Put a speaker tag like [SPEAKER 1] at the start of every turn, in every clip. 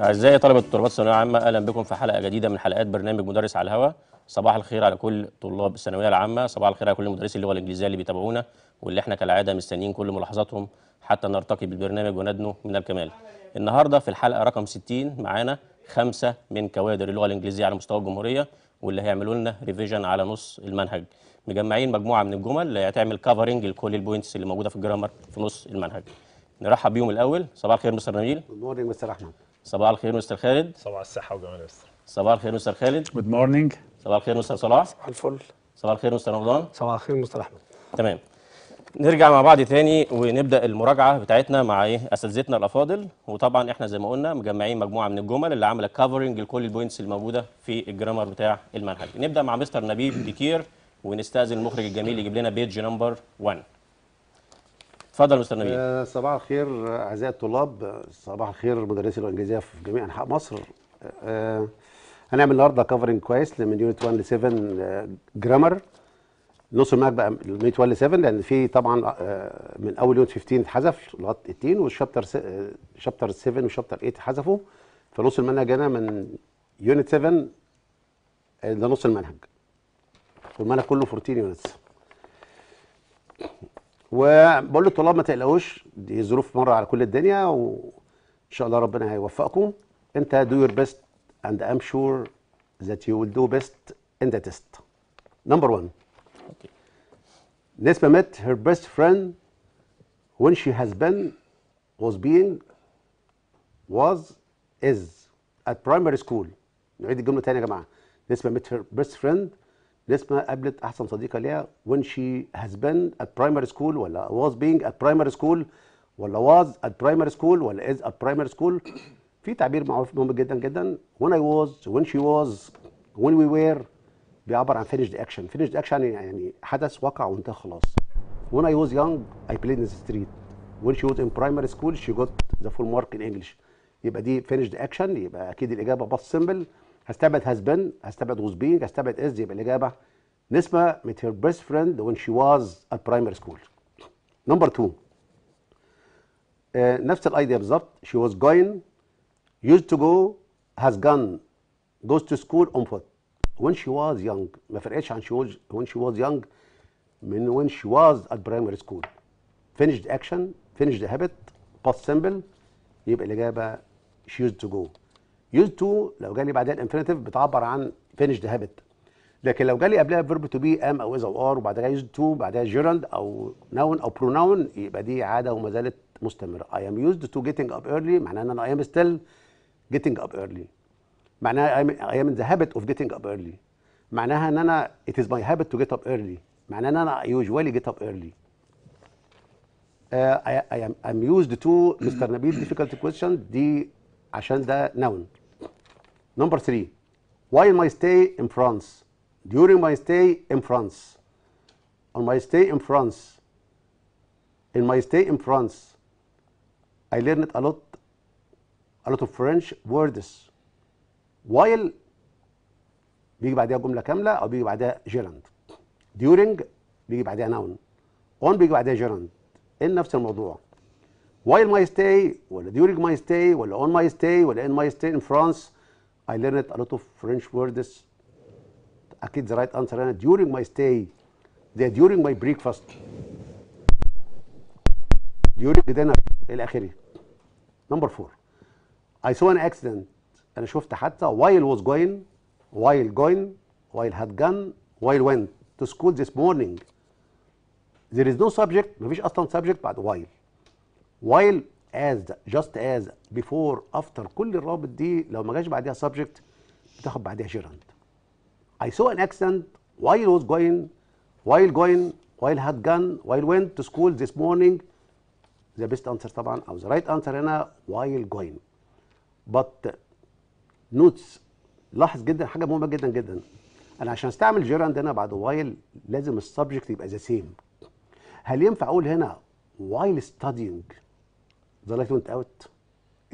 [SPEAKER 1] أعزائي طلبة وطالبات الثانوية العامة أهلا بكم في حلقة جديدة من حلقات برنامج مدرس على الهواء صباح الخير على كل طلاب الثانوية العامة. صباح الخير على كل مدرسي اللغة الإنجليزية اللي بيتابعونا واللي إحنا كالعادة مستنيين كل ملاحظاتهم حتى نرتقي بالبرنامج وندنو من الكمال. النهاردة في الحلقة رقم 60 معانا خمسة من كوادر اللغة الإنجليزية على مستوى الجمهورية واللي هيعملوا لنا revision على نص المنهج. مجمعين مجموعة من الجمل اللي هتعمل covering لكل ال points اللي موجودة في ال grammar في نص المنهج. نرحب بيهم الأول. صباح الخير مستر نبيل.
[SPEAKER 2] مستر أحمد.
[SPEAKER 1] صباح الخير مستر خالد.
[SPEAKER 3] صباح الصحة والجمال يا مستر
[SPEAKER 1] صباح الخير مستر خالد.
[SPEAKER 4] Good morning.
[SPEAKER 1] صباح الخير مستر صلاح.
[SPEAKER 2] صباح الفل.
[SPEAKER 1] صباح الخير مستر رمضان.
[SPEAKER 2] صباح الخير مستر أحمد.
[SPEAKER 1] تمام. نرجع مع بعض تاني ونبدأ المراجعة بتاعتنا مع إيه؟ أساتذتنا الأفاضل. وطبعا إحنا زي ما قلنا مجمعين مجموعة من الجمل اللي عاملة covering لكل ال points الموجودة في ال grammar بتاع المنهج. نبدأ مع مستر نبيل ديكير ونستأذن المخرج الجميل يجيب لنا page number 1 اتفضل مستر نبيل.
[SPEAKER 2] آه، صباح الخير أعزائي الطلاب. صباح الخير مدرسي الإنجليزية في جميع أنحاء مصر. آه، هنعمل النهارده covering كويس من unit 1 ل 7 grammar نص المنهج بقى من unit 1 ل 7 لأن في طبعا آه، من أول unit 15 اتحذف لغاية 18 وال chapter chapter 7 و chapter 8 اتحذفوا. فنص المنهج هنا من unit 7 آه، لنص المنهج. والمنهج كله 14 يونتس وبقول للطلاب ما تقلقوش دي ظروف مره على كل الدنيا وان شاء الله ربنا هيوفقكم انت do your best and I'm sure that you will do best in the test number one نسمة met her best friend when she has been was being was is at primary school نعيد الجملة تاني يا جماعة نسمة met her best friend نسمة قابلت أحسن صديقة ليها when she has been at primary school ولا was being at primary school ولا was at primary school ولا is at primary school في تعبير معروف مهم جدا جدا when I was when she was when we were بيعبر عن finished action finished action يعني حدث وقع وانتهى خلاص when I was young I played in the street when she was in primary school she got the full mark in English يبقى دي finished action يبقى أكيد الاجابه باص سمبل هستبعد has been هستبعد was being هستبعد is يبقى الاجابه نسمه met her best friend when she was at primary school number two آه نفس الايديا بالظبط she was going used to go has gone goes to school on foot when she was young ما فرقتش عن she was when she was young من when she was at primary school finished action finished habit past simple يبقى الإجابة she used to go used to لو جالي بعدها ال infinitive بتعبر عن finished habit لكن لو جالي قبلها verb to be am أو is أو are وبعدها used to بعدها gerund أو noun أو pronoun يبقى دي عادة وما زالت مستمرة. I am used to getting up early معناها إن أنا I am still getting up early معناها I am in the habit of getting up early معناها إن أنا it is my habit to get up early معناها إن أنا usually get up early I am used to mister نبيل difficult question دي عشان ده noun number three while my stay in France during my stay in France on my stay in France in my stay in France I learned a lot a lot of French words while بيجي بعدها جمله كامله أو بيجي بعدها جيرند during بيجي بعدها noun on بيجي بعدها جيرند ان نفس الموضوع while my stay ولا during my stay ولا on my stay ولا in my stay in France I learned a lot of French words اكيد the right answer هنا during my stay ده during my breakfast during dinner الى اخره number four I saw an accident انا شفت حادثه while was going while going while had gone while went to school this morning there is no subject مفيش اصلا subject بعد while while as just as before after كل الرابط دي لو ما جاش بعدها subject بتاخد بعدها gerund I saw an accident while was going while going while had gone while went to school this morning the best answer طبعا أو the right answer هنا while going but notice لاحظ جدا حاجة مهمه جدا جدا أنا عشان استعمل gerund هنا بعد while لازم ال subject يبقى the same هل ينفع أقول هنا while studying the light went out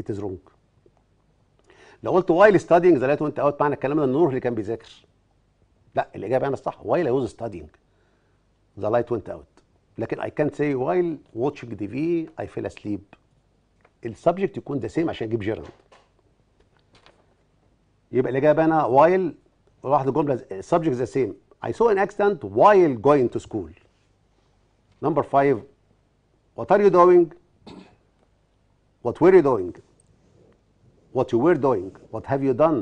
[SPEAKER 2] it is wrong لو قلت while studying the light went out معنى الكلام ده النور اللي كان بيذاكر لا الاجابه هنا الصح while I was studying the light went out لكن I can't say while watching TV I fell asleep السبجكت يكون ذا سيم عشان أجيب جيراند يبقى الاجابه هنا while واحدة جمله subject the same I saw an accident while going to school number five what are you doing what were you doing what you were doing what have you done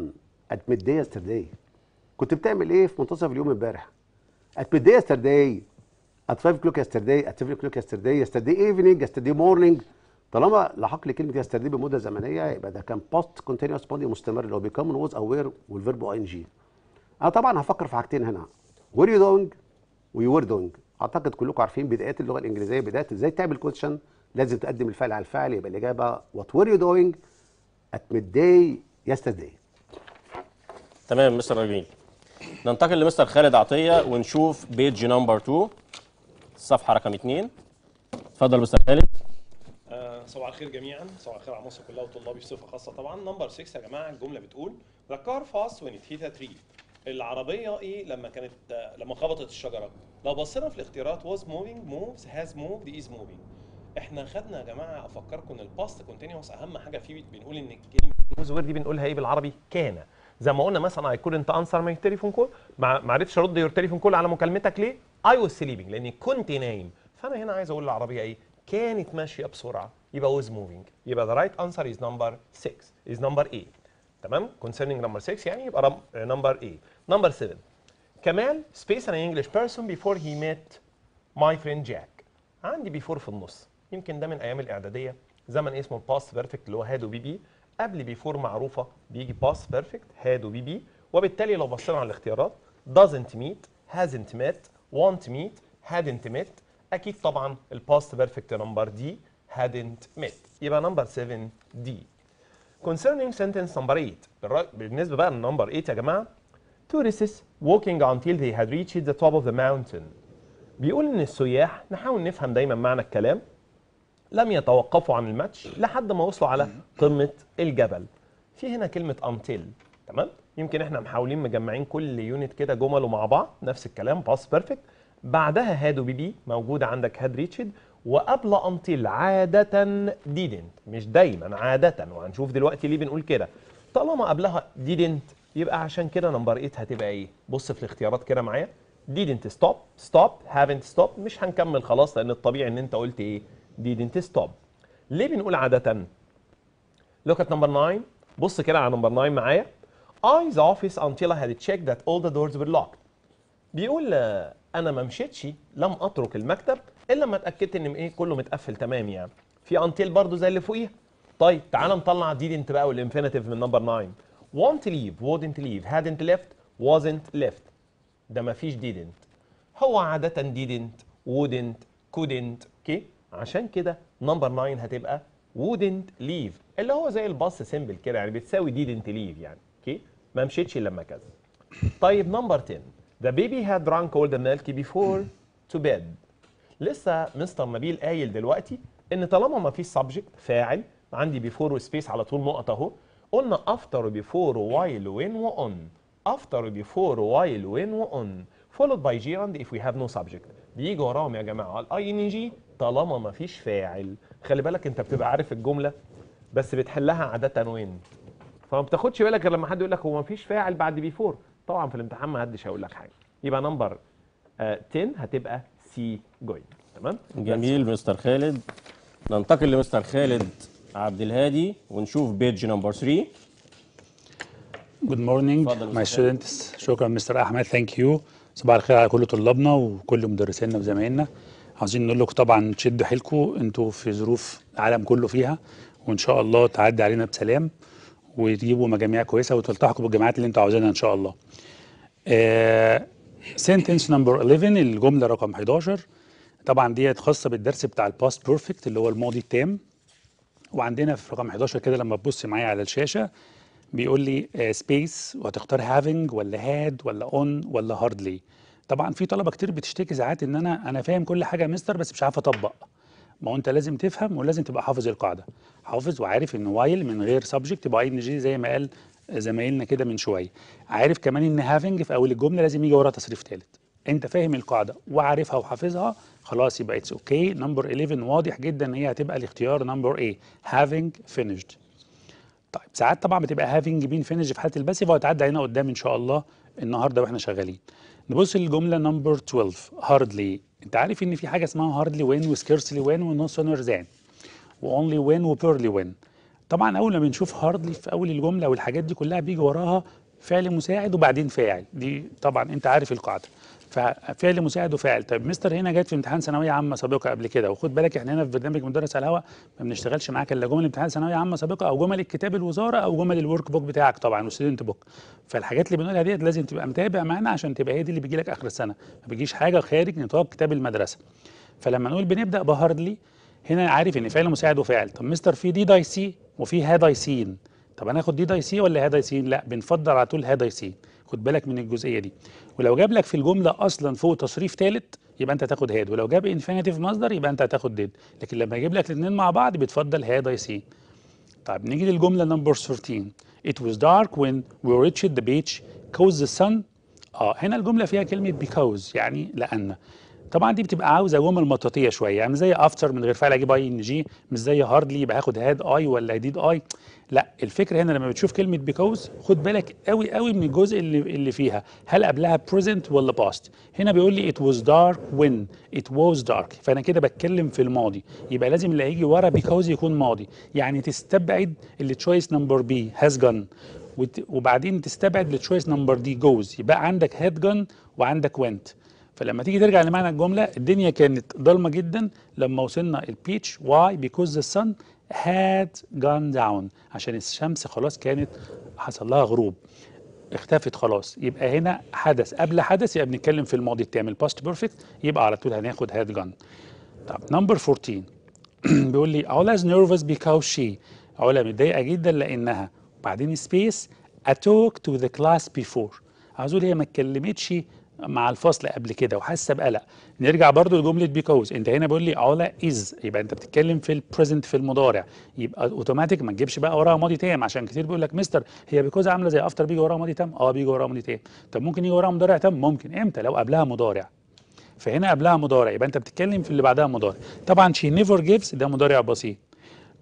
[SPEAKER 2] at midday yesterday كنت بتعمل إيه في منتصف اليوم امبارح at midday yesterday at 5 o'clock yesterday at 7 o'clock yesterday yesterday evening yesterday morning طالما لحق لي كلمه yesterday بمده زمنيه يبقى ده كان past continuous body مستمر اللي هو become was aware وال verb ing أنا طبعا هفكر في حاجتين هنا were you doing و you were doing اعتقد كلكم عارفين بدايات اللغة الانجليزيه بدايه إزاي تعمل question لازم تقدم الفعل على الفعل يبقى الإجابة what were you doing at midday yesterday?
[SPEAKER 1] تمام مستر جميل ننتقل لمستر خالد عطية ونشوف page number 2 الصفحه رقم 2 اتفضل مستر خالد.
[SPEAKER 3] آه، صباح الخير جميعا. صباح الخير على مصر كلها وطلابي بصفه خاصة طبعا. number 6 يا جماعة الجملة بتقول the car fast when it hit a tree. العربية إيه؟ لما كانت لما خبطت الشجرة. لو بصينا في الاختيارات was moving moves has moved is moving. إحنا خدنا يا جماعة أفكركم إن ال past continuous أهم حاجة فيه بنقول إن كلمة
[SPEAKER 4] الجزء دي بنقولها إيه بالعربي؟ كان. زي ما قلنا مثلا I couldn't answer your telephone call ما عرفتش أرد your telephone call على مكالمتك ليه؟ I was sleeping لأني كنت نايم. فأنا هنا عايز أقول العربيه إيه؟ كانت ماشية بسرعة. يبقى was moving. يبقى the right answer is number 6 is number 8 تمام؟ concerning number 6 يعني يبقى number 8 number 7 كمال space an English person before he met my friend Jack. عندي before في النص. يمكن ده من أيام الإعدادية زمن اسمه past perfect اللي هو had و PP. قبل before معروفة بيجي past perfect had و PP. وبالتالي لو بصينا على الاختيارات doesn't meet hasn't met won't meet hadn't met. أكيد طبعا ال past perfect number دي hadn't met. يبقى number 7 دي concerning sentence number 8 بالر- بالنسبة بقى لل number 8 يا جماعة tourists walking until they had reached the top of the mountain. بيقول إن السياح نحاول نفهم دايما معنى الكلام لم يتوقفوا عن المشي لحد ما وصلوا على قمة الجبل. في هنا كلمة until تمام؟ يمكن إحنا محاولين مجمعين كل unit كده جمله مع بعض نفس الكلام past perfect بعدها had و PP موجوده عندك had reached وقبل until عادة didn't مش دايما عادة. وهنشوف دلوقتي ليه بنقول كده. طالما قبلها didn't يبقى عشان كده نمبر 8 هتبقى إيه؟ بص في الاختيارات كده معايا. didn't stop stop haven't stop مش هنكمل خلاص لأن الطبيعي إن أنت قلت إيه؟ Didn't stop ليه بنقول عادة؟ Look at number 9 بص كده على number 9 معايا. I the office until I had checked that all the doors were locked. بيقول آه، أنا ما مشيتش لم أترك المكتب إلا لما اتأكدت إن إيه كله متقفل تمام يعني. في until برضو زي اللي فوقيها. طيب تعال نطلع didn't بقى وال infinitive من number 9 won't leave wouldn't leave hadn't left wasn't left. ده ما فيش didn't هو عادة didn't wouldn't couldn't okay عشان كده number 9 هتبقى wouldn't leave اللي هو زي ال past simple كده يعني بتساوي didn't leave يعني. okay؟ ما مشيتش لما كذا. طيب number 10 The baby had drunk all the milk before to bed. لسه مستر نبيل قايل دلوقتي إن طالما ما فيش subject فاعل عندي before و space على طول نقط أهو. قلنا after before while when و on after before while when و on followed by gerund if we have no subject. بيجي وراهم يا جماعة. ال ing طالما ما فيش فاعل. خلي بالك انت بتبقى عارف الجملة بس بتحلها عادة when. فما بتاخدش بالك غير لما حد يقول لك هو ما فيش فاعل بعد before طبعا في الامتحان ما حدش هيقول لك حاجة. يبقى number 10 هتبقى C going تمام؟
[SPEAKER 1] جميل مستر خالد. ننتقل لمستر خالد عبد الهادي ونشوف page number 3
[SPEAKER 5] Good morning my students. شكرا مستر أحمد. thank you صباح الخير على كل طلابنا وكل مدرسينا وزمايلنا عاوزين نقول لكم طبعا تشدوا حيلكم أنتوا في ظروف العالم كله فيها وإن شاء الله تعدي علينا بسلام وتجيبوا مجاميع كويسة وتلتحقوا بالجامعات اللي أنتوا عاوزينها إن شاء الله. sentence number 11 الجملة رقم 11 طبعا ديت خاصة بالدرس بتاع ال past perfect اللي هو الماضي التام. وعندنا في رقم 11 كده لما تبص معايا على الشاشة بيقول لي space وهتختار having ولا had ولا on ولا hardly. طبعا في طلبة كتير بتشتكي ساعات إن أنا أنا فاهم كل حاجة يا مستر بس مش عارف أطبق. ما هو أنت لازم تفهم ولازم تبقى حافظ القاعدة. حافظ وعارف إن while من غير subject يبقى ing زي ما قال زمايلنا كده من شوية. عارف كمان إن having في أول الجملة لازم يجي وراها تصريف ثالث أنت فاهم القاعدة وعارفها وحافظها خلاص يبقى it's okay number 11 واضح جدا إن هي هتبقى الاختيار number A having finished. طيب ساعات طبعا بتبقى having been finished في حالة ال passive وهتعدي علينا قدام إن شاء الله النهارده وإحنا شغالين. نبص للجملة number 12 hardly أنت عارف إن في حاجة اسمها hardly when و scarcely when و no sooner than و only when و barely when طبعا أول ما بنشوف hardly في أول الجملة والحاجات دي كلها بيجي وراها فعل مساعد وبعدين فاعل. دي طبعا أنت عارف القاعدة. ففعل مساعد وفاعل. طيب مستر هنا جت في امتحان ثانوية عامة سابقة قبل كده وخد بالك إحنا هنا في برنامج مدرس على الهواء ما بنشتغلش معاك إلا جمل امتحان ثانوية عامة سابقة أو جمل الكتاب الوزارة أو جمل ال workbook بتاعك طبعا وال student book. فالحاجات اللي بنقولها ديت لازم تبقى متابع معانا عشان تبقى هي دي اللي بيجي لك آخر السنة. ما بيجيش حاجة خارج نطاق كتاب المدرسة. فلما نقول بنبدأ ب hardly هنا عارف إن فعل مساعد وفاعل. طب مستر في did I see وفي had I seen طب أنا اخد did I see ولا had I seen لا بنفضل على طول had I seen خد بالك من الجزئية دي. ولو جاب لك في الجملة أصلا فوق تصريف ثالث يبقى أنت هتاخد had. ولو جاب infinitive مصدر يبقى أنت هتاخد did. لكن لما يجيب لك الاثنين مع بعض بتفضل had I seen طيب نيجي للجملة number 13 It was dark when we reached the beach cause the sun آه هنا الجملة فيها كلمة because يعني لأن. طبعا دي بتبقى عاوزة جمل مطاطية شوية. يعني زي after من غير فعل أجيب ing مش زي hardly يبقى هاخد had I ولا did I لا الفكرة هنا لما بتشوف كلمة because خد بالك قوي قوي من الجزء اللي اللي فيها. هل قبلها present ولا past هنا بيقول لي it was dark when. It was dark. فأنا كده بتكلم في الماضي. يبقى لازم اللي هيجي ورا because يكون ماضي. يعني تستبعد ال choice number B gone. وت- وبعدين تستبعد ال choice number D goes يبقى عندك had gone وعندك went. فلما تيجي ترجع لمعنى الجملة الدنيا كانت ضلمة جدا لما وصلنا ال beach why because the sun had gone down. عشان الشمس خلاص كانت حصل لها غروب. اختفت خلاص. يبقى هنا حدث. قبل حدث يبقى بنتكلم في الماضي التام. ال past perfect يبقى على طول هناخد had gone. طب number 14 بيقول لي علا is nervous because she. علا متضايقة جدا لأنها. وبعدين space talked to the class before. عاوز أقول هي ما اتكلمتش مع الفصل قبل كده وحاسة بقلق. نرجع برضو لجملة because انت هنا بيقول لي علا is يبقى انت بتتكلم في ال present في المضارع. يبقى اوتوماتيك ما تجيبش بقى وراها ماضي تام. عشان كتير بيقول لك مستر هي because عاملة زي after بيجي وراها ماضي تام. آه بيجي وراها ماضي تام. طب ممكن يجي وراها مضارع تام؟ ممكن. إمتى؟ لو قبلها مضارع. فهنا قبلها مضارع. يبقى انت بتتكلم في اللي بعدها مضارع. طبعا she never gives. ده مضارع بسيط.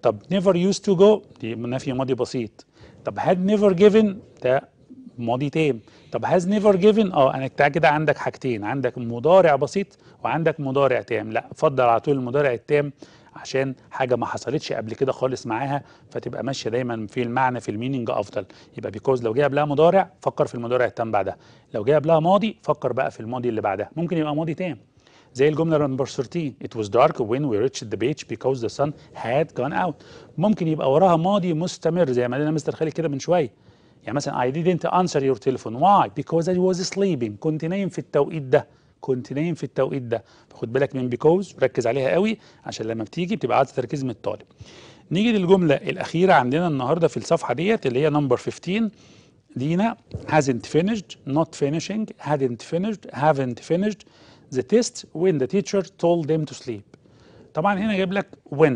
[SPEAKER 5] طب never used to go. دي نفي ماضي بسيط. طب had never given. ده ماضي تام. طب has never given آه أنا كده عندك حاجتين عندك مضارع بسيط وعندك مضارع تام. لا فضل على طول المضارع التام عشان حاجة ما حصلتش قبل كده خالص معاها فتبقى ماشية دايما في المعنى في ال meaning أفضل. يبقى because لو جه قبلها مضارع فكر في المضارع التام بعدها. لو جه قبلها ماضي فكر بقى في الماضي اللي بعدها. ممكن يبقى ماضي تام. زي الجملة number 13 it was dark when we reached the beach because the sun had gone out. ممكن يبقى وراها ماضي مستمر زي ما قالنا مستر خالد كده من شوية. يعني مثلا I didn't answer your telephone. Why? Because I was sleeping. كنت نايم في التوقيت ده. كنت نايم في التوقيت ده. فخد بالك من because ركز عليها قوي عشان لما بتيجي بتبقى عايز تركيز من الطالب. نيجي للجملة الأخيرة عندنا النهارده في الصفحة ديت اللي هي number 15 دينا hasn't finished not finishing hadn't finished haven't finished the test when the teacher told them to sleep طبعا هنا جايب لك when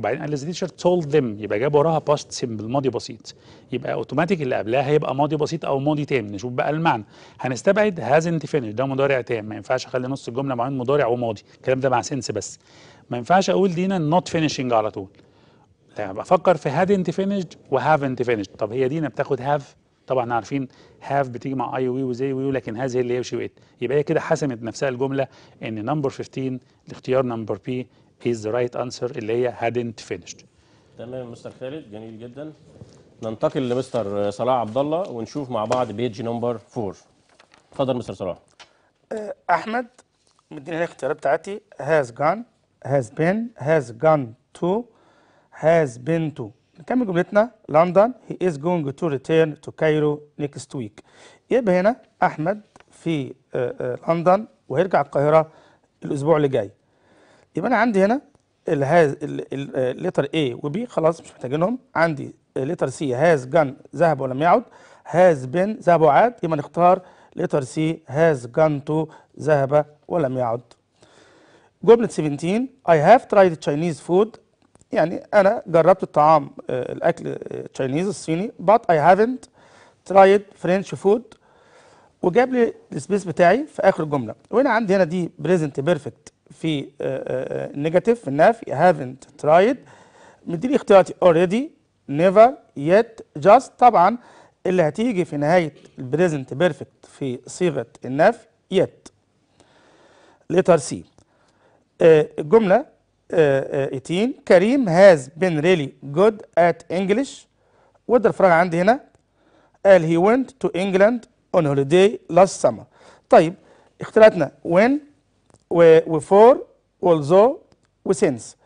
[SPEAKER 5] وبعدين قال teacher told them. يبقى جاب وراها past simple ماضي بسيط. يبقى اوتوماتيك اللي قبلها هيبقى ماضي بسيط أو ماضي تام. نشوف بقى المعنى. هنستبعد hasn't finished ده مضارع تام. ما ينفعش أخلي نص الجملة معين مضارع وماضي. الكلام ده مع سنس بس. ما ينفعش أقول دينا not finishing على طول. لا بفكر في hadn't finished و haven't finished. طب هي دينا بتاخد have طبعا عارفين have بتيجي مع اي وي وزي وي لكن هذه اللي هي وشي ويت يبقى هي كده حسمت نفسها الجملة in number 15 الاختيار number B is the right answer اللي هي hadn't finished.
[SPEAKER 1] تمام مستر خالد. جميل جدا. ننتقل لمستر صلاح عبد الله ونشوف مع بعض page number 4 اتفضل مستر صلاح.
[SPEAKER 6] أحمد مديني هنا الاختيارات بتاعتي. has gone has been has gone to has been to. نكمل جملتنا. لندن he is going to return to Cairo next week. يبقى هنا أحمد في آه، آه، لندن وهيرجع القاهرة الأسبوع اللي جاي. يبقى أنا عندي هنا ال has ال letter A و B. خلاص مش محتاجينهم. عندي letter C has gone ذهب ولم يعد. has been ذهب وعاد. يبقى نختار letter C has gone to ذهب ولم يعد. جملة 17 I have tried Chinese food. يعني أنا جربت الطعام آه، الأكل Chinese الصيني but I haven't tried French food. وجاب لي ال space بتاعي في آخر الجمله وهنا عندي هنا the present perfect في negative في النفي haven't tried. مديني اختياراتي already never yet just. طبعا اللي هتيجي في نهاية ال present perfect في صيغة النفي letter C. آه، الجملة آه، آه، 18 كريم has been really good at English. وده الفراغ عندي هنا. قال he went to England on holiday last summer. طيب اختلافنا when و و for although و since.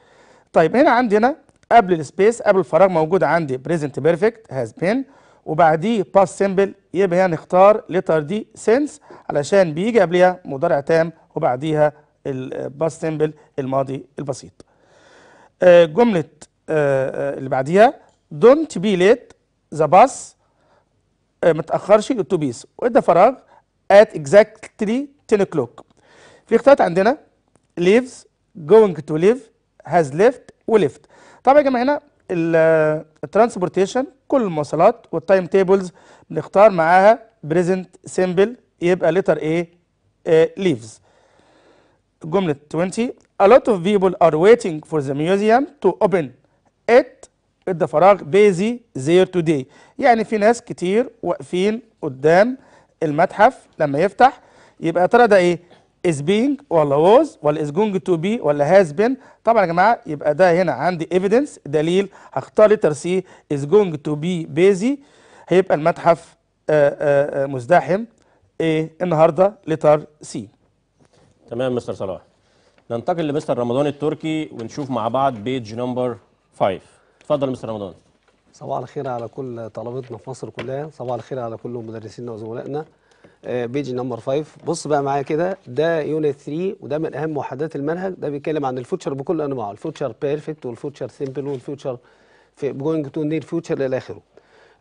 [SPEAKER 6] طيب هنا عندنا قبل السبيس قبل الفراغ موجود عندي present perfect has been. وبعديه past simple يبقى هنا نختار letter دي since علشان بيجي قبلها مضارع تام وبعديها الباست simple الماضي البسيط. آه، جملة آه، آه، اللي بعديها don't be late the bus. ما تأخرش الاتوبيس وإدى فراغ at exactly 10 o'clock. في اختيارات عندنا leaves going to live has left وليفت طبعا يا جماعة هنا ال transportation كل المواصلات وال time tables بنختار معاها present simple يبقى letter A leaves. جملة 20 A lot of people are waiting for the museum to open it ادى فراغ busy there today. يعني في ناس كتير واقفين قدام المتحف لما يفتح يبقى ترى ده إيه؟ Is being ولا was ولا is going to be ولا has been. طبعا يا جماعة يبقى ده هنا عندي evidence دليل هختار letter C is going to be busy. هيبقى المتحف آه، آه، آه، مزدحم. إيه النهارده letter C
[SPEAKER 1] تمام مستر صلاح. ننتقل لمستر رمضان التركي ونشوف مع بعض page number 5 اتفضل مستر رمضان.
[SPEAKER 7] صباح الخير على كل طلبتنا في مصر كلها. صباح الخير على كل مدرسينا وزملائنا. page number 5 بص بقى معايا كده ده unit 3 وده من أهم وحدات المنهج. ده بيتكلم عن ال future بكل أنواعه ال future perfect وال future simple وال future في going to near future إلى آخره.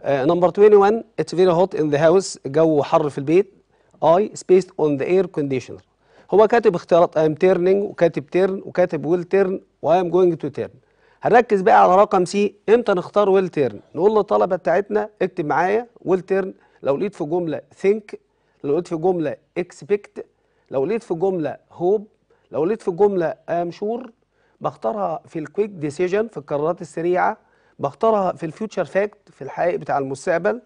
[SPEAKER 7] number 21 it's very hot in the house الجو حر في البيت. I space on the air conditioner هو كاتب اختيارات I am turning وكاتب turn وكاتب will turn am going to turn هنركز بقى على رقم C إمتى نختار will turn نقول للطلبة بتاعتنا اكتب معايا will turn لو لقيت في جملة think لو لقيت في جملة expect لو لقيت في جملة hope لو لقيت في جملة I'm sure بختارها في ال quick decision في القرارات السريعة بختارها في ال future fact في الحقائق بتاع المستقبل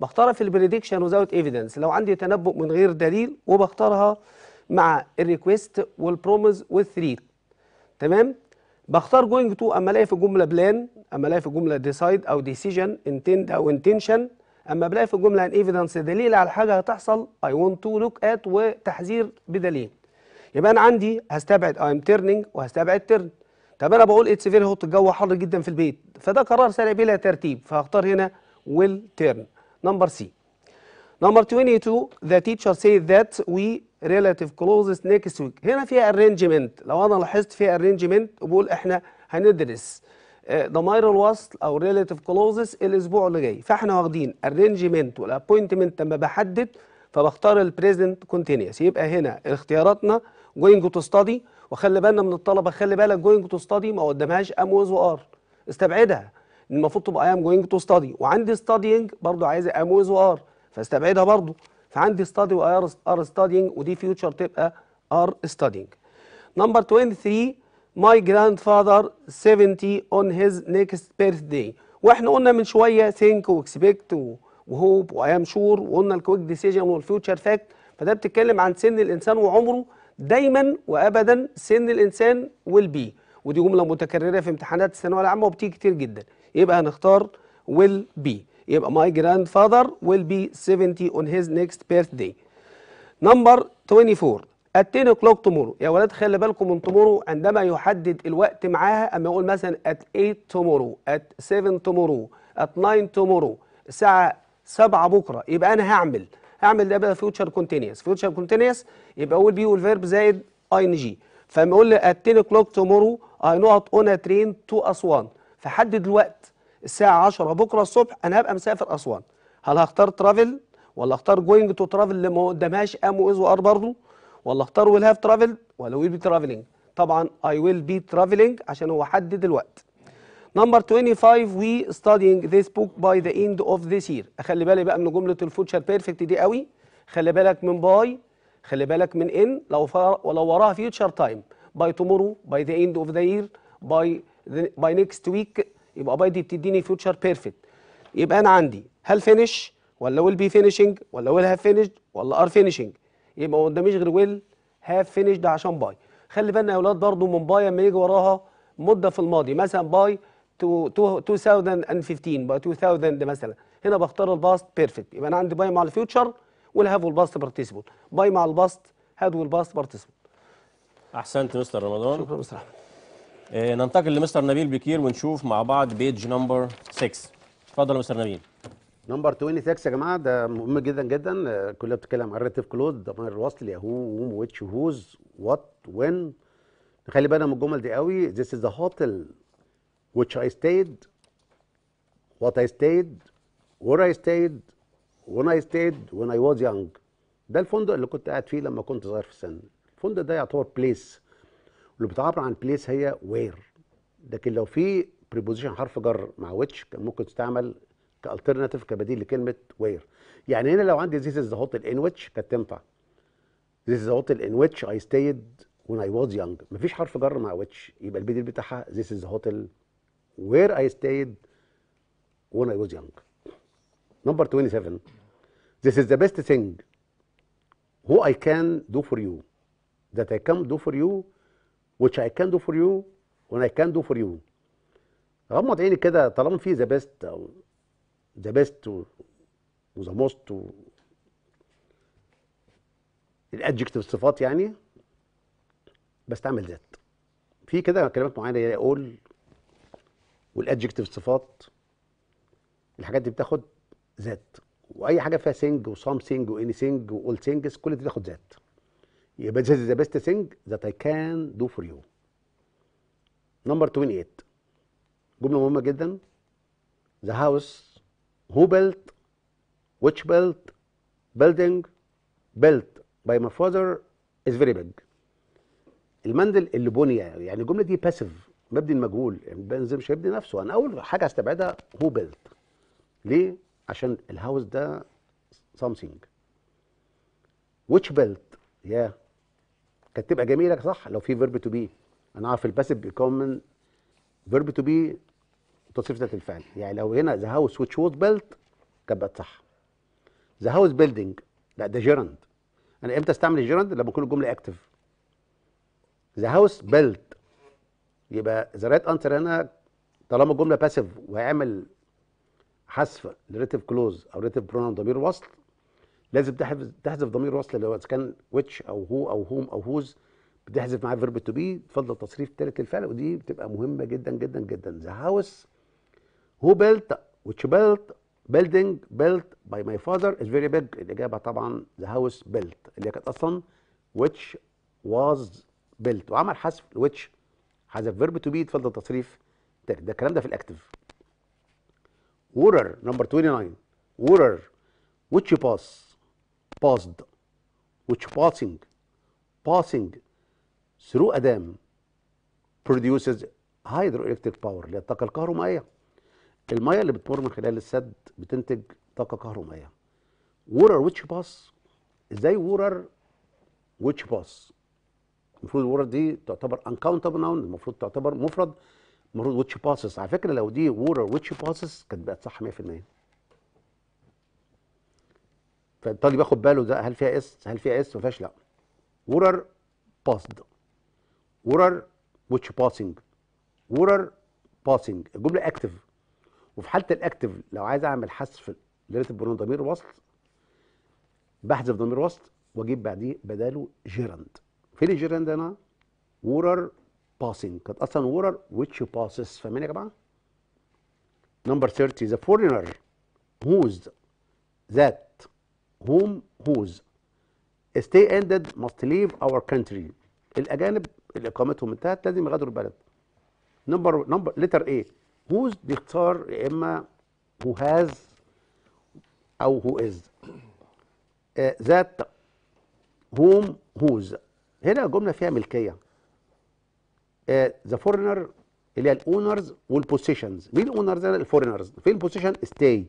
[SPEAKER 7] بختارها في ال prediction without evidence لو عندي تنبؤ من غير دليل وبختارها مع ال request وال promise وال threat تمام؟ بختار going to أما ألاقي في جملة plan أما ألاقي في جملة decide أو decision intend أو intention أما بلاقي في جمله an evidence دليل على حاجة هتحصل I want to look at وتحذير بدليل. يبقى أنا عندي هستبعد I'm turning وهستبعد turn طب أنا بقول it's very hot الجو حر جدا في البيت. فده قرار سريع بلا ترتيب. فهختار هنا will turn number C number 22 the teacher said that we relative closes next week. هنا فيها arrangement. لو أنا لاحظت فيها arrangement وبقول إحنا هندرس. ضمائر الوصل أو relative clauses الأسبوع اللي جاي. فإحنا واخدين arrangement وال appointment لما بحدد فبختار ال present continuous يبقى هنا اختياراتنا going to study وخلي بالنا من الطلبة خلي بالك going to study ما قدامهاش am was و are استبعدها. المفروض تبقى am going to study. وعندي studying برضو عايزة am was و are فاستبعدها برضو. فعندي study و are, are studying ودي future تبقى are studying. Number 23 my grandfather 70 on his next birthday. وإحنا قلنا من شوية think و expect و hope و I'm sure وقلنا ال quick decision وال future fact فده بتتكلم عن سن الإنسان وعمره دايما وابدا سن الإنسان will be ودي جملة متكررة في امتحانات الثانوية العامة وبتيجي كتير جدا. يبقى هنختار will be يبقى my grandfather will be 70 on his next birthday. number 24 at 10 o'clock tomorrow. يا ولاد خلي بالكم من tomorrow. عندما يحدد الوقت معاها أما يقول مثلا at 8 tomorrow at 7 tomorrow at 9 tomorrow الساعة 7 بكرة يبقى أنا هعمل. هعمل ده بقى future continuous. future continuous يبقى will be وال verb زائد ing. فلما يقول لي at 10 o'clock tomorrow I not on a train to أسوان فحدد الوقت. الساعة 10 بكرة الصبح أنا هبقى مسافر أسوان. هل هختار travel ولا اختار going to travel اللي ما قدامهاش am was و are برضه ولا اختار will have travel ولا will be travelling طبعا I will be travelling عشان هو حدد الوقت Number 25 we studying this book by the end of this year. أخلي بالي بقى من جملة ال future perfect دي قوي. خلي بالك من by خلي بالك من ان لو ولو وراها future time by tomorrow by the end of the year by by next week يبقى by دي بتديني future perfect يبقى أنا عندي هل finish ولا will be finishing ولا will have finished ولا are finishing يبقى ما قداميش غير will have finished عشان by. خلي بالنا يا أولاد برضو من by لما يجي وراها مدة في الماضي. مثلا by tw- tw- 2015 by 2000 مثلا. هنا بختار ال past perfect يبقى أنا عندي باي مع الفيوتشر والهاف والباست بارتيسيبل باي مع الباست هاد والباست بارتيسيبل
[SPEAKER 1] أحسنت مستر رمضان.
[SPEAKER 7] شكرا مستر احمد
[SPEAKER 1] آه، ننتقل لمستر نبيل بكير ونشوف مع بعض page number 6 اتفضل يا مستر نبيل.
[SPEAKER 2] Number 26 يا جماعة ده مهم جدا جدا. آه، كلها بتتكلم عن ال relative clause ضمائر الوصل يا who whom which whose what when. نخلي بالنا من الجمل دي قوي. This is the hotel which I stayed what I stayed where I stayed when I stayed when I was young. ده الفندق اللي كنت قاعد فيه لما كنت صغير في السن. الفندق ده يعتبر place واللي بتعبر عن place هي where لكن لو في preposition حرف جر مع which كان ممكن تستعمل ك alternative كبديل لكلمة where يعني هنا لو عندي this is the hotel in which كانت تنفع This is the hotel in which I stayed when I was young مفيش حرف جر مع which يبقى البديل بتاعها this is the hotel where I stayed when I was young number 27 this is the best thing who I can do for you that I can do for you which I can do for you when I can do for you غمض عيني كده طالما في the best أو the best و the most ال adjective صفات يعني بستعمل that في كده كلمات معينة زي أقول وال adjective صفات الحاجات دي بتاخد that وأي حاجة فيها thing و something و anything و all things كل دي تاخد that يبقى is the best thing that I can do for you. Number 28 جملة مهمة جدا. The house who built which built building built by my father is very big المنزل اللي بني يعني الجملة دي passive مبني المجهول يعني المنزل مش هيبني نفسه. أنا أول حاجة هستبعدها who built ليه؟ عشان ال house ده something. which built يا كانت تبقى جميلة صح؟ لو في verb to be أنا عارف ال passive بيكون من verb to be ذات الفعل. يعني لو هنا the house which was built كانت بقت صح. the house building لا ده gerund أنا إمتى أستعمل ال gerund لما تكون الجملة active the house built يبقى the right answer هنا طالما الجملة passive وهيعمل حذف ل relative clause أو relative pronoun ضمير وصل لازم تحذف تحذف ضمير وصل اللي هو إذا كان which أو who أو whom أو whose بتحذف معاه verb to be تفضل تصريف ثالث للفعل ودي بتبقى مهمة جدا جدا جدا. the house who built which built building built by my father is very big الاجابه طبعا the house built اللي كانت أصلا which was built وعمل حذف which حذف verb to be تفضل تصريف تاني ده الكلام ده في ال active water number 29 water which pass passed which passing passing through a dam produces hydroelectric power اللي هي الطاقه الكهرومائيه الميه اللي بتمر من خلال السد بتنتج طاقة كهرومائيه water which pass. إزاي water which pass المفروض الورد دي تعتبر uncountable noun المفروض تعتبر مفرد المفروض which passes. على فكرة لو دي water which passes كانت بقت صح 100% فالطالب ياخد باله ده هل فيها s هل فيها s ما فيهاش لأ. Water passed. Water which passing. Water passing. الجملة active وفي حالة ال active لو عايز أعمل حذف ل relative pronoun ضمير وصل بحذف ضمير وصل وأجيب بعديه بداله gerund فين ال gerund هنا؟ water passing. كانت أصلا water which passes فاهمين يا جماعة؟ Number 30 the foreigner whose that whom whose stay ended must leave our country. الأجانب اللي اقامتهم انتهت لازم يغادروا البلد. number number letter إيه whose بيختار يا إما who has أو is. آه، that whom whose. هنا الجمله فيها ملكية. the foreigner اللي هي ال owners وال possessions مين ال owners هنا ال foreigners فين ال possession stay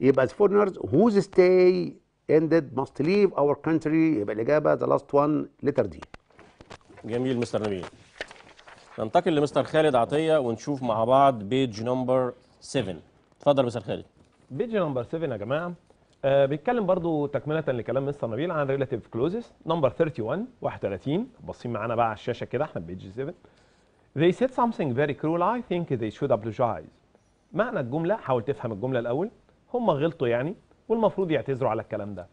[SPEAKER 2] يبقى the foreigners whose stay ended must leave our country. يبقى الإجابة the last one letter D.
[SPEAKER 1] جميل مستر نبيل. ننتقل لمستر خالد عطية ونشوف مع بعض page number 7 اتفضل مستر خالد.
[SPEAKER 4] Page number 7 يا جماعة. آه بيتكلم برضو تكملة لكلام مستر نبيل عن relative clauses number 31 31 باصين معانا بقى على الشاشة كده إحنا page 7 They said something very cruel. I think they should apologize. معنى الجملة حاول تفهم الجملة الأول. هم غلطوا يعني والمفروض يعتذروا على الكلام ده.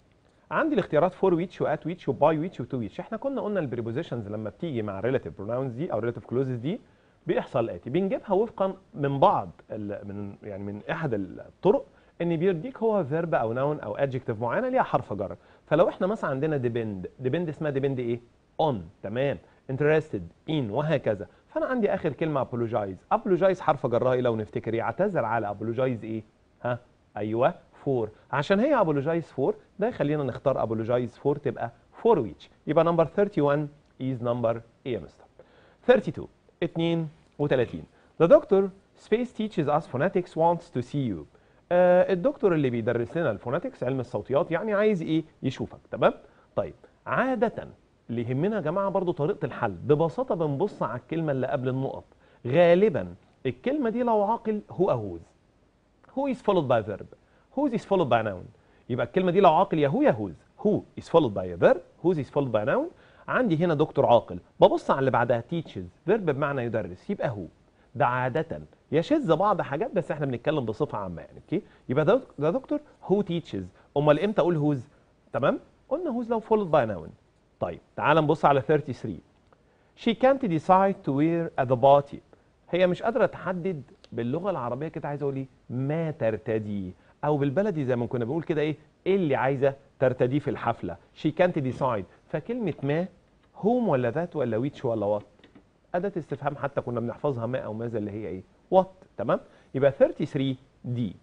[SPEAKER 4] عندي الاختيارات for which و at which و by which و to which إحنا كنا قلنا ال prepositions لما بتيجي مع ال relative pronouns دي أو ال relative clauses دي بيحصل الاتي بنجيبها وفقا من بعض من يعني من احد الطرق إن بيديك هو verb أو noun أو adjective معينة ليها حرف جر. فلو إحنا مثلا عندنا depend depend اسمها depend إيه؟ on تمام. interested in وهكذا. فأنا عندي آخر كلمة apologise apologise حرف جرها إيه لو نفتكر؟ يعتذر على apologise إيه؟ ها؟ أيوه. for. عشان هي apologise for ده يخلينا نختار apologise for تبقى for which. يبقى number 31 از number إيه يا مستر 32 32 The doctor space teaches us phonetics wants to see you. آه الدكتور اللي بيدرس لنا ال phonetics علم الصوتيات يعني عايز إيه؟ يشوفك. تمام؟ طيب عادة اللي يهمنا يا جماعة برضو طريقة الحل. ببساطة بنبص على الكلمة اللي قبل النقط. غالبا الكلمة دي لو عاقل هو أهوز who is followed by verb. Whose is followed by noun? يبقى الكلمة دي لو عاقل يا هو يا whose who is followed by a verb whose is followed by a noun. عندي هنا دكتور عاقل. ببص على اللي بعدها teaches verb بمعنى يدرس. يبقى هو ده عادة. يشذ بعض حاجات بس إحنا بنتكلم بصفة عامة يعني أوكي يبقى ده دكتور who teaches. أمال إمتى أقول whose تمام؟ قلنا whose لو followed by a noun. طيب تعال نبص على 33 She can't decide to wear at the party. هي مش قادرة تحدد باللغة العربية كده عايزة أقول إيه؟ ما ترتدي. أو بالبلدي زي ما كنا بنقول كده إيه؟ إيه اللي عايزة ترتديه في الحفلة؟ She can't decide. فكلمة ما whom ولا that ولا which ولا what؟ أداة استفهام حتى كنا بنحفظها ما أو ماذا اللي هي إيه؟ what تمام؟ يبقى 33 دي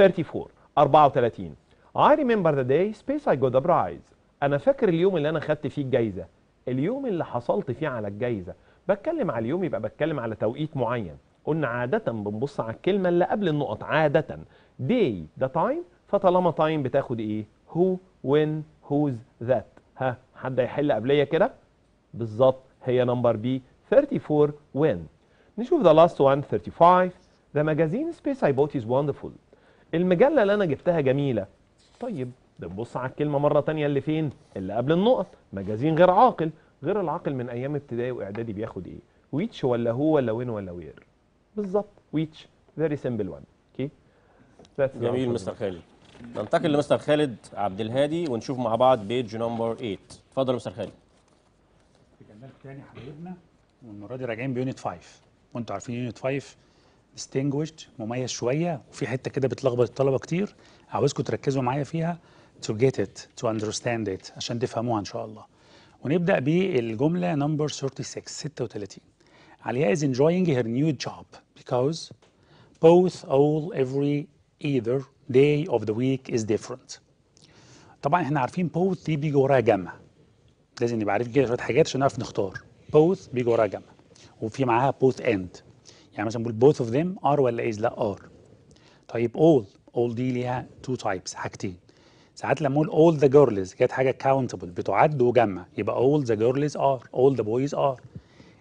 [SPEAKER 4] 34 34 I remember the day space I got the prize أنا فاكر اليوم اللي أنا خدت فيه الجايزة اليوم اللي حصلت فيه على الجايزة بتكلم على اليوم يبقى بتكلم على توقيت معين قلنا عادة بنبص على الكلمة اللي قبل النقط عادة. day ده time فطالما time بتاخد إيه؟ who when whose that. ها حد هيحل قبليه كده؟ بالظبط هي number B 34 when. نشوف the last one 35 the magazine space I bought is wonderful. المجلة اللي أنا جبتها جميلة. طيب بنبص على الكلمة مرة تانية اللي فين؟ اللي قبل النقط. magazine غير عاقل. غير العاقل من أيام ابتدائي وإعدادي بياخد إيه؟ which ولا who ولا when ولا where بالظبط which very simple one. okay That's
[SPEAKER 1] جميل. مستر خالد. ننتقل لمستر خالد عبد الهادي ونشوف مع بعض page number 8 اتفضل يا مستر خالد.
[SPEAKER 5] الجمال تاني حبايبنا والمرة دي راجعين ب unit 5 وانتوا عارفين unit 5 distinguished مميز شوية وفي حتة كده بتلخبط الطلبة كتير. عاوزكم تركزوا معايا فيها to get it to understand it عشان تفهموها إن شاء الله. ونبدأ بالجملة number 36 36 عليا is enjoying her new job because both all every either day of the week is different طبعا إحنا عارفين both دي بيجي وراها جمع لازم نبقى عارفين كده شوية حاجات عشان نعرف نختار both بيجي وراها جمع وفي معاها both and يعني مثلا بقول both of them are ولا is لا are طيب all all دي ليها two types حاجتين ساعات لما أقول all the girls جت حاجة countable بتعد وجمع يبقى all the girls are all the boys are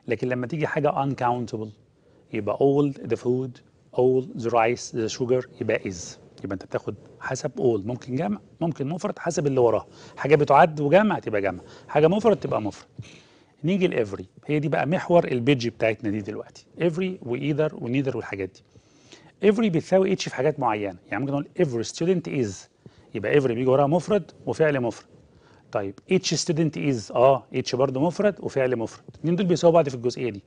[SPEAKER 5] لكن لما تيجي حاجة uncountable يبقى all the food all the rice the sugar يبقى is. يبقى انت بتاخد حسب all ممكن جمع ممكن مفرد حسب اللي وراها حاجة بتعد وجمع تبقى جمع. حاجة مفرد تبقى مفرد نيجي ل every هي دي بقى محور ال page بتاعتنا دي دلوقتي. every و either و neither والحاجات دي. every بتساوي each في حاجات معينة. يعني ممكن نقول every student is. يبقى every بيجي وراها مفرد وفعل مفرد طيب each student is آه each برضه مفرد وفعل مفرد. الاثنين دول بيساووا بعض في الجزئية دي.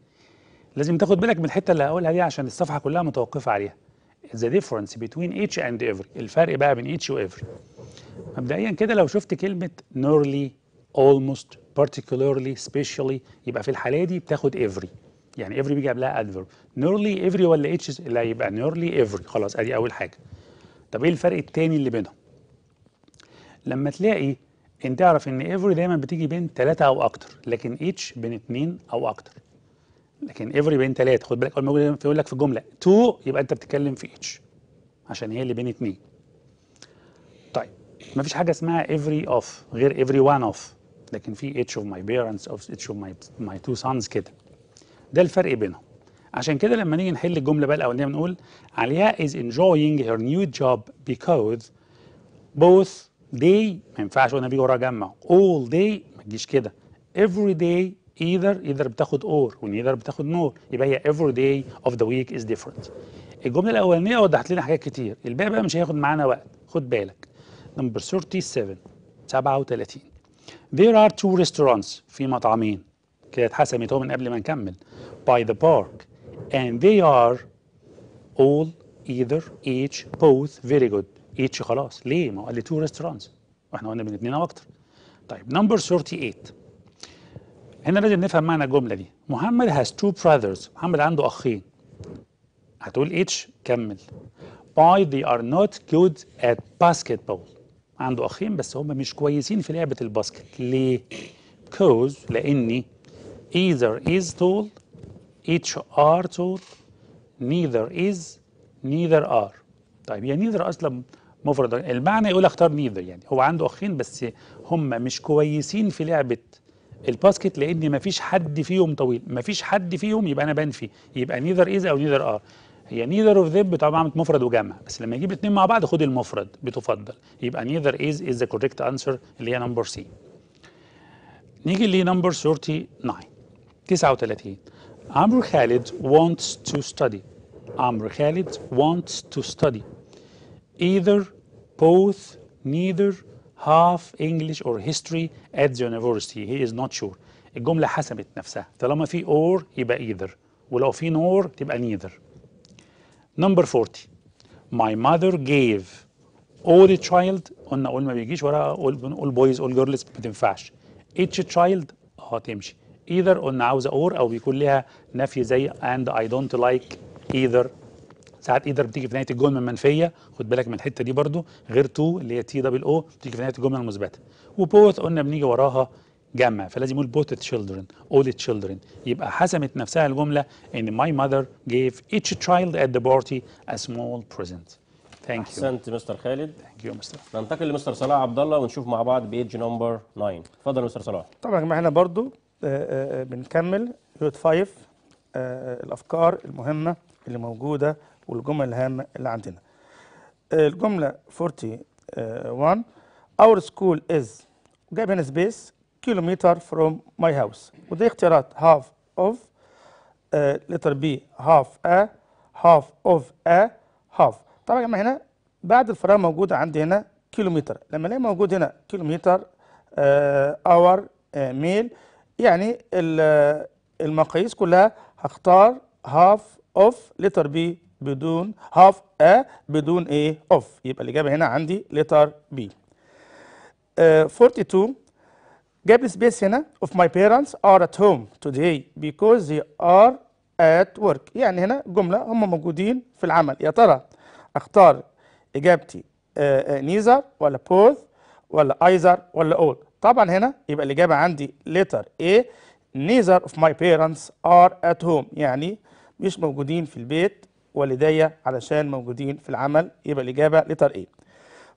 [SPEAKER 5] لازم تاخد بالك من الحتة اللي هقولها دي عشان الصفحة كلها متوقفة عليها. The difference between each and every. الفرق بقى بين each و every. مبدئيا كده لو شفت كلمة nearly almost particularly specially يبقى في الحالة دي بتاخد every. يعني every بيجي قبلها adverb. Nearly every ولا each لا يبقى nearly every. خلاص أدي أول حاجة. طب إيه الفرق التاني اللي بينهم؟ لما تلاقي انت تعرف ان every دايما بتيجي بين ثلاثة أو أكتر لكن each بين اثنين أو أكتر. لكن every بين ثلاثة خد بالك أول ما يقول- لك في الجملة two يبقى انت بتتكلم في each عشان هي اللي بين اثنين طيب ما فيش حاجة اسمها every of غير every one of لكن في each of my parents of each of my my two sons كده. ده الفرق بينهم. عشان كده لما نيجي نحل الجملة بقى الأولانية بنقول عليا is enjoying her new job because both day ما ينفعش وأنا بيجي وراها جمع all day ما تجيش كده. Every day either either بتاخد or ونيذر بتاخد no يبقى هي every day of the week is different. الجملة الأولانية وضحت لنا حاجات كتير. الباقي بقى مش هياخد معانا وقت. خد بالك. نمبر 37 37 There are two restaurants في مطعمين. كده اتحسمت من قبل ما نكمل. By the park. And they are all either each both very good. Each خلاص. ليه؟ ما هو قال لي two restaurants. وإحنا قلنا من اتنين أو أكتر. طيب number 38 هنا لازم نفهم معنى الجملة دي. محمد has two brothers. محمد عنده أخين. هتقول each كمل. But they are not good at basketball. عنده أخين بس هم مش كويسين في لعبة ال basket. ليه؟ because لأني either is tall each are tall neither is neither are. طيب هي neither أصلا مفرد. المعنى يقول اختار neither يعني. هو عنده أخين بس هم مش كويسين في لعبة ال basket لأن مفيش حد فيهم طويل. مفيش حد فيهم يبقى أنا بنفي. يبقى neither is أو neither are. هي neither of them طبعا مفرد وجمع. بس لما يجيب الاثنين مع بعض خد المفرد بتفضل. يبقى neither is is the correct answer اللي هي number C نيجي ل number 39 39 عمرو خالد wants to study. عمرو خالد wants to study. either both neither half English or history at the university he is not sure الجملة حسمت نفسها طالما في or يبقى either ولو في nor تبقى neither number 40 my mother gave all the child قلنا قول ما بيجيش وراها all, all boys all girls ما تنفعش each child اه تمشي either قلنا عاوزة or او بيكون لها نفي زي and I don't like either ساعات either بتيجي في نهاية الجمله المنفيه خد بالك من الحتة دي برضو غير too اللي هي T double O بتيجي في نهاية الجمله المثبتة. و both قلنا بنيجي وراها جمع فلازم يقول both children all the children. يبقى حسمت نفسها الجملة إن my mother gave each child at the party a small present. Thank you.
[SPEAKER 1] أحسنت مستر خالد.
[SPEAKER 5] Thank you Mr.
[SPEAKER 1] ننتقل لمستر صلاح عبد الله ونشوف مع بعض page number 9 اتفضل مستر صلاح.
[SPEAKER 6] طبعا يا جماعة إحنا برضو آه، آه، آه، بنكمل. unit 5 آه، الأفكار المهمة اللي موجودة والجمل الهامه اللي عندنا. آه، الجملة 41 our school is جايب هنا space kilometre from my house ودي اختيارات. half of letter B half a half of a half طبعا يا جماعة هنا بعد الفراغ موجود عندي هنا kilometre لما الاقي موجود هنا kilometre or mile يعني ال- المقاييس كلها هختار half of letter B بدون half a بدون إيه of يبقى الإجابة هنا عندي letter B 42 جاب لي space هنا of my parents are at home today because they are at work. يعني هنا جملة هم موجودين في العمل. يا ترى أختار إجابتي neither ولا both ولا either ولا all. طبعا هنا يبقى الإجابة عندي letter A neither of my parents are at home. يعني مش موجودين في البيت. والدي علشان موجودين في العمل يبقى الإجابة letter A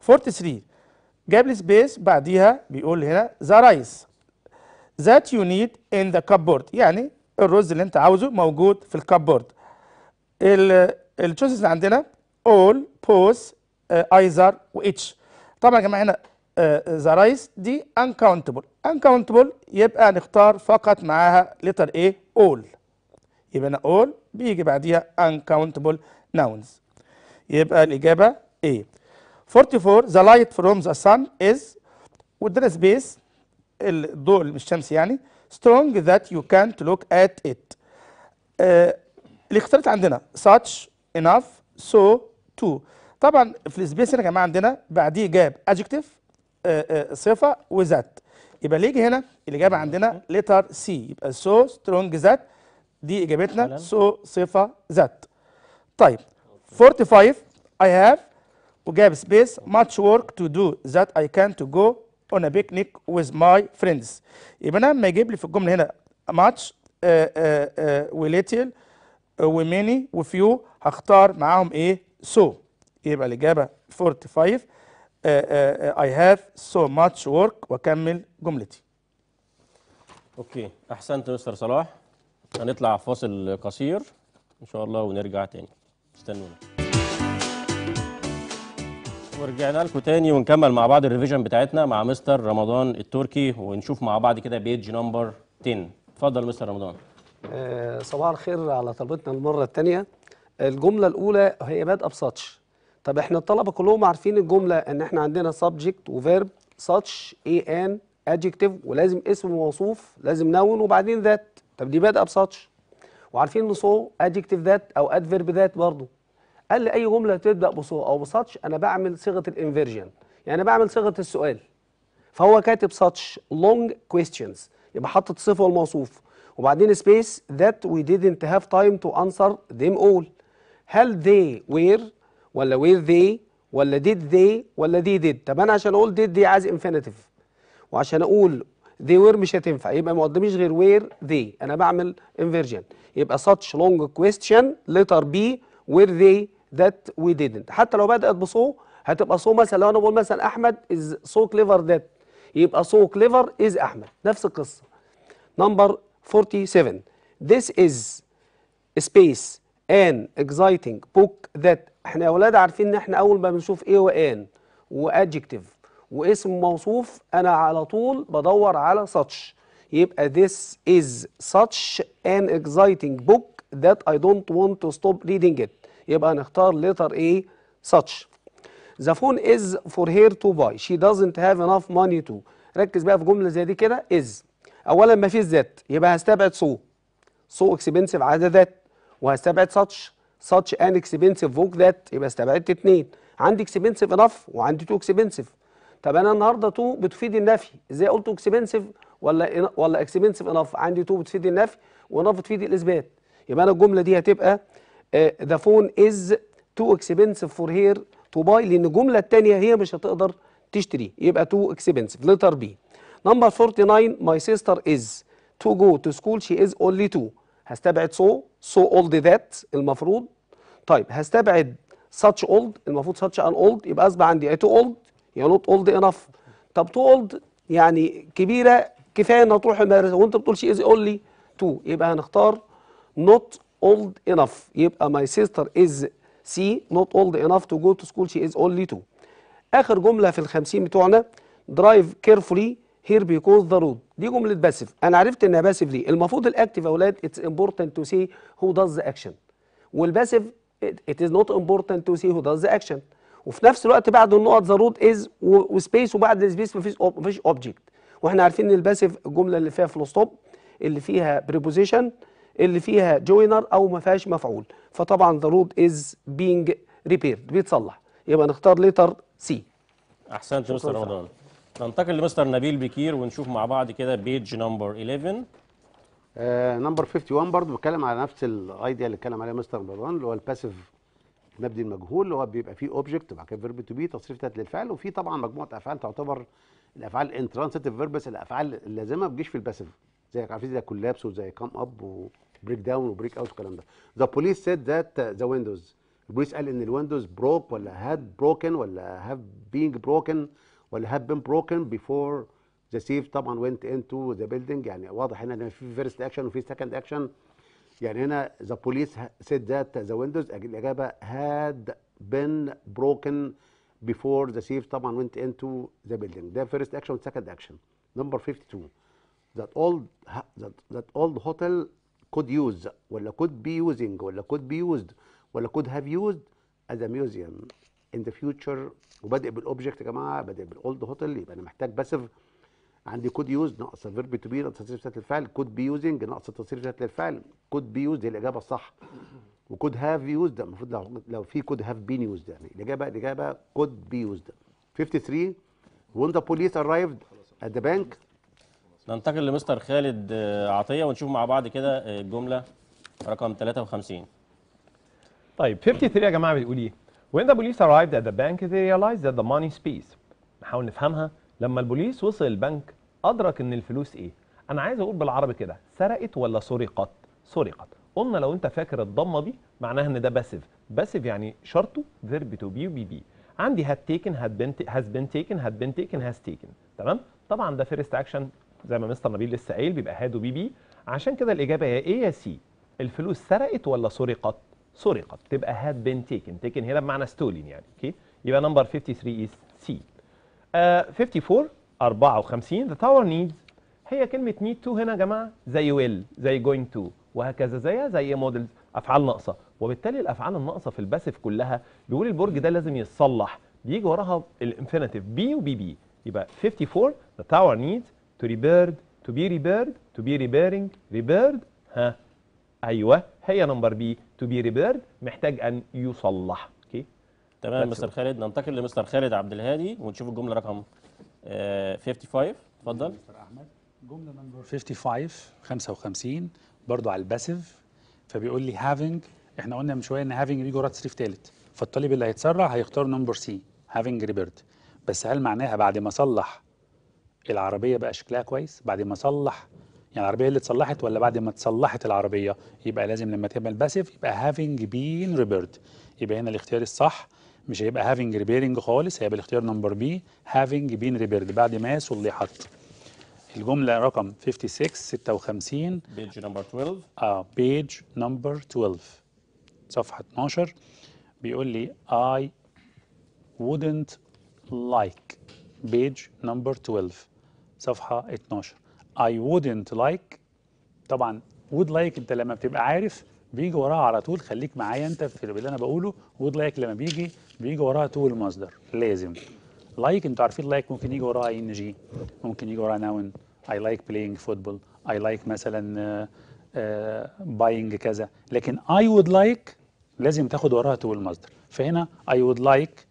[SPEAKER 6] 43 جاب لي space بعديها بيقول هنا the rice that you need in the cupboard. يعني الرز اللي انت عاوزه موجود في ال cupboard ال choices اللي عندنا all both either و each طبعا يا جماعة هنا the rice دي uncountable. Uncountable يبقى نختار فقط معاها letter A all. يبقى هنا all بيجي بعديها uncountable nouns. يبقى الإجابة A. 44 the light from the sun is وادينا space الضوء من الشمس يعني strong that you can't look at it. آه الاختيارات عندنا such enough so to طبعا في ال space هنا يا جماعة عندنا بعديه جاب adjective آه آه صفة و that. يبقى اللي هنا الاجابه عندنا letter C. يبقى so strong that دي إجابتنا. so صفة that. طيب 45 I have وجاب space much work to do that I can to go on a picnic with my friends. يبقى أنا لما يجيب لي في الجملة هنا much آه آه آه وليتل وميني وفيو هختار معاهم إيه؟ so. يبقى الإجابة 45 آه آه I have so much work وأكمل جملتي.
[SPEAKER 1] أوكي أحسنت مستر صلاح. هنطلع فاصل قصير إن شاء الله ونرجع تاني. استنونا. ورجعنا لكم تاني ونكمل مع بعض ال revision بتاعتنا مع مستر رمضان التركي ونشوف مع بعض كده page number 10 اتفضل مستر رمضان.
[SPEAKER 7] آه، صباح الخير على طلبتنا المرة الثانية الجملة الأولى هي بادئة بساتش طب إحنا الطلبة كلهم عارفين الجملة إن إحنا عندنا subject و verb such a an adjective ولازم اسم موصوف لازم noun وبعدين that طب دي بادئة بساتش. وعارفين ان so adjective that أو adverb that برضه قال لي أي جملة تبدأ بصو أو بساتش أنا بعمل صيغة الإنفيرجن. يعني بعمل صيغة السؤال. فهو كاتب such long questions. يبقى حاطط الصفة والموصوف. وبعدين space that we didn't have time to answer them all. هل they were ولا were they ولا did they ولا they did طب أنا عشان أقول did دي عايز infinitive. وعشان أقول they were مش هتنفع. يبقى ما قداميش غير were they أنا بعمل inversion. يبقى such long question letter B were they that we didn't. حتى لو بدأت ب so هتبقى so مثلا لو أنا بقول مثلا أحمد is so clever that. يبقى so clever is أحمد. نفس القصة. number 47 this is space an exciting book that إحنا يا أولاد عارفين إن إحنا أول ما بنشوف a و an و adjective واسم موصوف أنا على طول بدور على such يبقى this is such an exciting book that I don't want to stop reading it يبقى هنختار letter A such The phone is for her to buy. She doesn't have enough money to. ركز بقى في جملة زي دي كده is. أولا ما فيش ذات يبقى هستبعد so. so expensive عدد ذات وهستبعد such. such an expensive book that يبقى استبعدت اتنين. عندي expensive enough وعندي too expensive. طب أنا النهارده to بتفيد النفي. إزاي قلت expensive ولا ولا expensive enough؟ عندي to بتفيد النفي وenough بتفيد الإثبات. يبقى أنا الجملة دي هتبقى the phone is too expensive for her to buy لأن الجملة الثانية هي مش هتقدر تشتري. يبقى too expensive. letter B. Number 49 my sister is to go to school. She is only two. هستبعد so so old that المفروض. طيب هستبعد such old. المفروض such an old. يبقى أصبح عندي too old. يا not old enough طب too old يعني كبيرة كفاية إنها تروح المدرسة. وأنت بتقول she is only two يبقى هنختار not old enough يبقى my sister is سي not old enough to go to school she is only two آخر جملة في الخمسين بتوعنا. drive carefully here because the road دي جملة passive أنا عرفت إنها passive ليه؟ المفروض ال active يا أولاد it's important to see who does the action وال passive it is not important to see who does the action. وفي نفس الوقت بعد النقط road is و- و space وبعد ال space مفيش مفيش object. وإحنا عارفين إن ال passive الجملة اللي فيها full stop اللي فيها preposition اللي فيها joiner أو ما فيهاش مفعول. فطبعا the road is being repaired بيتصلح. يبقى نختار letter C
[SPEAKER 1] أحسنت يا مستر رمضان. ننتقل لمستر نبيل بكير ونشوف مع بعض كده page number 11
[SPEAKER 2] number 51 برضه بتكلم على نفس ال idea اللي اتكلم عليها مستر مروان اللي هو ال passive مبني المجهول اللي هو بيبقى فيه object وبعد كده verb to be تصريف تالت للفعل. وفي طبعا مجموعة أفعال تعتبر الأفعال intransitive verbs الأفعال اللازمة ما بتجيش في ال passive زي عارفين زي collapse وزي come up و break down و break out والكلام ده. the police said that the windows البوليس قال إن ال windows broke ولا had broken ولا have being broken ولا have been broken before the thief طبعا went into the building. يعني واضح هنا ان في first action وفي second action يعني هنا the police said that the windows الإجابة had been broken before the thief طبعا went into the building. ده first action و second action number 52 that old ha- that, that old hotel could use ولا could be using ولا could be used ولا could have used as a museum in the future. وبادئ بال object يا جماعة بادئ بال old hotel يبقى أنا محتاج passive عندي could use ناقص ال verb to be ناقص التصريف بتاعت الفعل. could be using ناقص التصريف بتاعت الفعل. could be used دي الإجابة الصح. و could have used المفروض لو لو في could have been used يعني الاجابه الإجابة could be used 53 when the police arrived at the bank.
[SPEAKER 1] ننتقل لمستر خالد آه، عطية ونشوف مع بعض كده آه، الجملة رقم 53
[SPEAKER 4] طيب 53 يا جماعة بيقول إيه؟ When the police arrived at the bank they realized that the money space نحاول نفهمها. لما البوليس وصل البنك أدرك إن الفلوس إيه؟ أنا عايز أقول بالعربي كده سرقت ولا سرقت؟ سرقت. قلنا لو أنت فاكر الضمة دي معناها إن ده passive. passive يعني شرطه verb to be و P.P عندي had taken had been has been taken had been taken has taken. تمام؟ طبعا ده first action زي ما مستر نبيل لسه قايل بيبقى had و P.P عشان كده الإجابة يا إيه يا C الفلوس سرقت ولا سرقت؟ سرقت. تبقى had been taken. Taken هنا بمعنى stolen يعني. okay يبقى number 53 is C. آه 54 54 the tower needs. هي كلمة need to هنا يا جماعة زي will زي going to وهكذا زيها زي modals أفعال ناقصة. وبالتالي الأفعال الناقصة في ال passive كلها بيقول البرج ده لازم يتصلح. بيجي وراها ال infinitive be و P.P يبقى 54 the tower needs to repaired to be repaired to be repairing repaired ها أيوه هي number B to be repaired محتاج أن يصلح.
[SPEAKER 1] تمام مستر خالد. ننتقل لمستر خالد عبد الهادي ونشوف الجملة رقم آه، 55 اتفضل.
[SPEAKER 5] مستر أحمد جملة number 55 55 برضو على ال passive فبيقول لي having إحنا قلنا من شوية إن having بيجي وراه تصريف ثالث فالطالب اللي هيتسرع هيختار number C having repaired بس هل معناها بعد ما صلح العربية بقى شكلها كويس؟ بعد ما صلح يعني العربية اللي اتصلحت ولا بعد ما اتصلحت العربية؟ يبقى لازم لما تبقى ال passive يبقى having been repaired يبقى هنا الاختيار الصح مش هيبقى having repairing خالص هيبقى الاختيار number B having been repaired. بعد ما صلحت. الجملة رقم 56 56
[SPEAKER 1] page number 12
[SPEAKER 5] آه page number 12 صفحة 12 بيقول لي I wouldn't like. page number 12 صفحة 12 I wouldn't like. طبعا would like انت لما بتبقى عارف بيجي وراها على طول خليك معايا انت في اللي أنا بقوله. Would like لما بيجي بيجي وراها طول المصدر لازم. Like أنتوا عارفين like ممكن يجي وراها ing ممكن يجي وراها noun. I like playing football. I like مثلا uh, uh, buying كذا. لكن I would like لازم تاخد وراها طول المصدر. فهنا I would like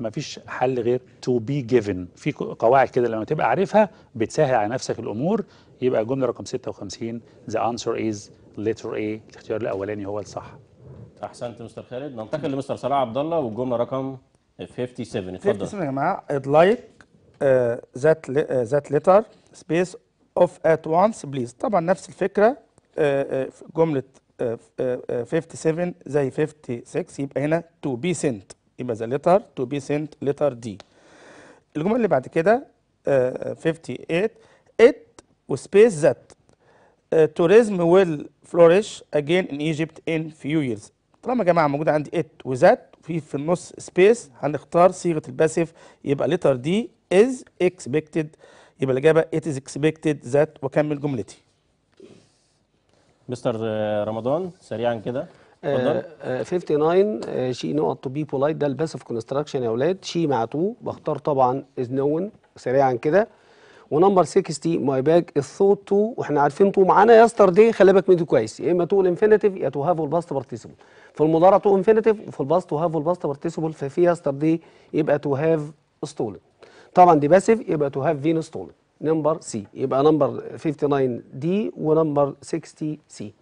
[SPEAKER 5] مفيش حل غير to be given. في قواعد كده لما تبقى عارفها بتسهل على نفسك الأمور. يبقى الجمله رقم 56 the answer is letter A. الاختيار الأولاني هو الصح.
[SPEAKER 1] أحسنت مستر خالد. ننتقل لمستر صلاح عبد الله والجملة رقم 57 اتفضل.
[SPEAKER 6] 57 يا جماعة. لايك that that letter space off at once please طبعا نفس الفكرة جملة 57 زي 56 يبقى هنا to be sent يبقى the letter to be sent letter D الجملة اللي بعد كده 58 it و space that tourism will flourish again in Egypt in few years طالما يا جماعة موجودة عندي it و that في في النص space هنختار صيغة ال passive يبقى letter D is expected يبقى الإجابة it is expected that واكمل جملتي.
[SPEAKER 1] مستر آه، رمضان سريعا كده. اتفضل.
[SPEAKER 7] آه، آه، 59 she نقط to be polite ده ال passive construction يا أولاد. she مع to بختار طبعا is known سريعا كده. و number 60 my bag is thought to وإحنا عارفين to معانا yesterday خلي بالك من دي كويس. يا إما to ال infinitive يا to have وال past participle في المضارع to infinitive وفي ال past to have وال past participle ففي yesterday يبقى to have stolen. طبعا دي passive يبقى to have been stolen. number C يبقى number 59 D و number 60 C.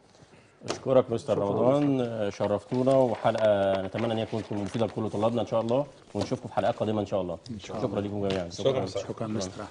[SPEAKER 1] أشكرك مستر رمضان. شرفتونا وحلقة نتمنى إن هي تكون مفيدة لكل طلابنا إن شاء الله ونشوفكم في حلقات قادمة إن شاء الله. شكرا لكم جميعا.
[SPEAKER 3] شكرا.
[SPEAKER 5] شكرا مستر.